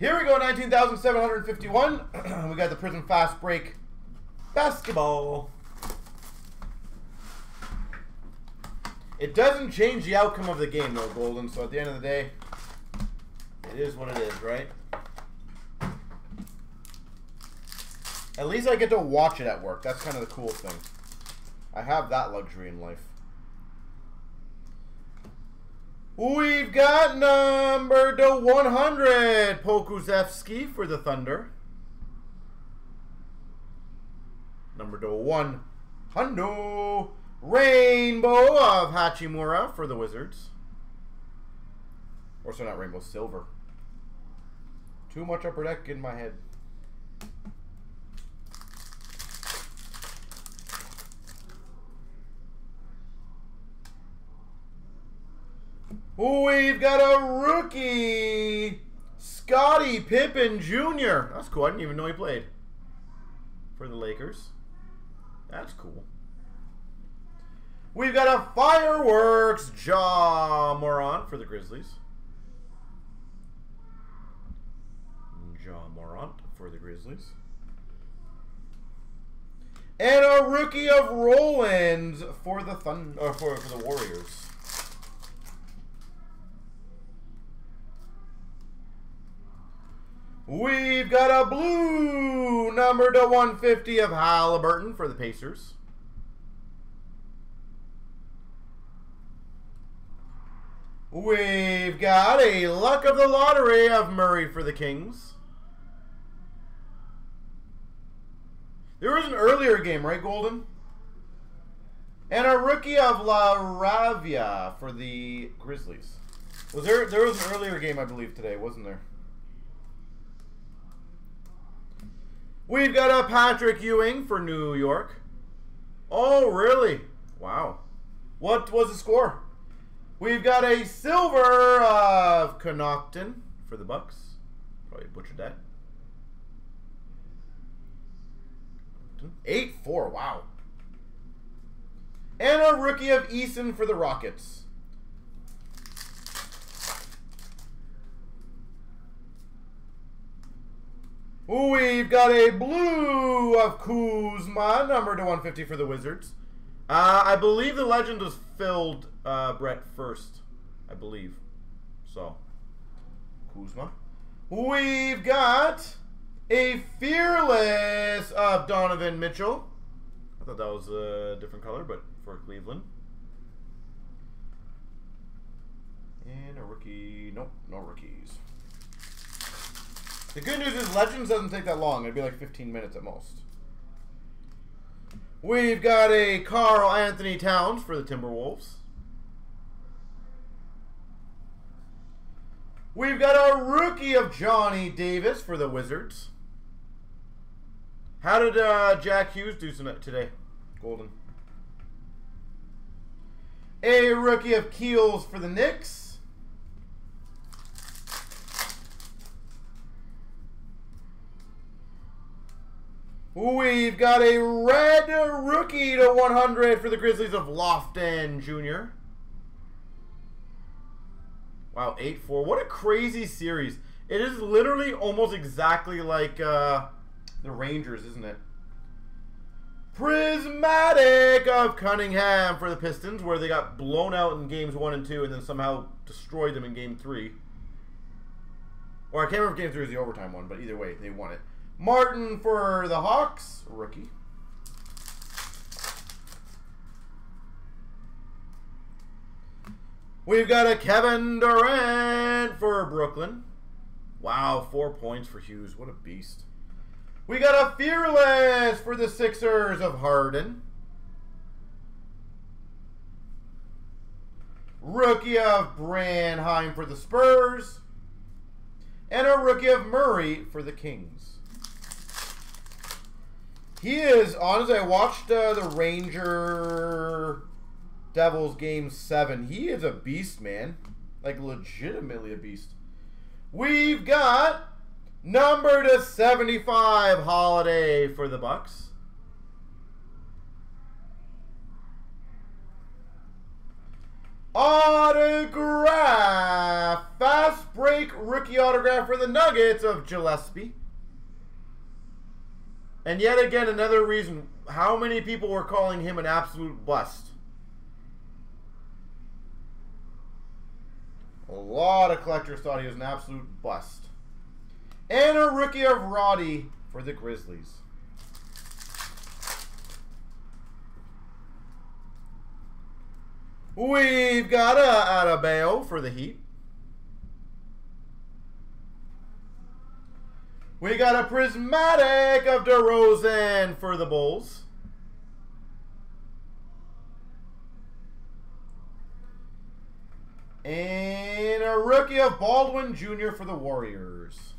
Here we go, 19,751. we got the Prizm Fast Break Basketball. It doesn't change the outcome of the game, though, Golden. So at the end of the day, it is what it is, right? At least I get to watch it at work. That's kind of the cool thing. I have that luxury in life. We've got number to 100, Pokusevski for the Thunder. Number to 100, Rainbow of Hachimura for the Wizards. Or so not Rainbow, Silver. Too much upper deck in my head. We've got a rookie, Scottie Pippen Jr. That's cool. I didn't even know he played for the Lakers. That's cool. We've got a fireworks Ja Morant for the Grizzlies. Ja Morant for the Grizzlies. And a rookie of Rollins for the Thun uh, for, for the Warriors. We've got a blue number to 150 of Halliburton for the Pacers. We've got a luck of the lottery of Murray for the Kings. There was an earlier game, right, Golden? And a rookie of LaRavia for the Grizzlies. Was there there was an earlier game I believe today, wasn't there? We've got a Patrick Ewing for New York. Oh, really? Wow. What was the score? We've got a silver of Connaughton for the Bucks. Probably butchered that. 8-4, wow. And a rookie of Eason for the Rockets. We've got a blue of Kuzma, number to 150 for the Wizards. Uh, I believe the legend was filled, uh, Brett, first. I believe. So, Kuzma. We've got a Fearless of Donovan Mitchell. I thought that was a different color, but for Cleveland. And a rookie. Nope, no rookies. The good news is Legends doesn't take that long. It'd be like 15 minutes at most. We've got a Karl-Anthony Towns for the Timberwolves. We've got a rookie of Johnny Davis for the Wizards. How did uh, Jack Hughes do today, Golden? A rookie of Keels for the Knicks. We've got a red rookie to 100 for the Grizzlies of Lofton Jr. Wow, 8-4. What a crazy series. It is literally almost exactly like uh, the Rangers, isn't it? Prismatic of Cunningham for the Pistons, where they got blown out in games 1 and 2 and then somehow destroyed them in game 3. Or I can't remember if game 3 was the overtime one, but either way, they won it. Martin for the Hawks, rookie. We've got a Kevin Durant for Brooklyn. Wow, four points for Hughes. What a beast. We got a Fearless for the Sixers of Harden. Rookie of Branham for the Spurs. And a rookie of Murray for the Kings. He is, honestly, I watched uh, the Ranger Devils game seven. He is a beast, man. Like, legitimately a beast. We've got number to 75 Holiday for the Bucks. Autograph. Fast break rookie autograph for the Nuggets of Gillespie. And yet again, another reason how many people were calling him an absolute bust. A lot of collectors thought he was an absolute bust. And a rookie of Roddy for the Grizzlies. We've got a Adebayo for the Heat. We got a prismatic of DeRozan for the Bulls. And a rookie of Baldwin Jr. for the Warriors.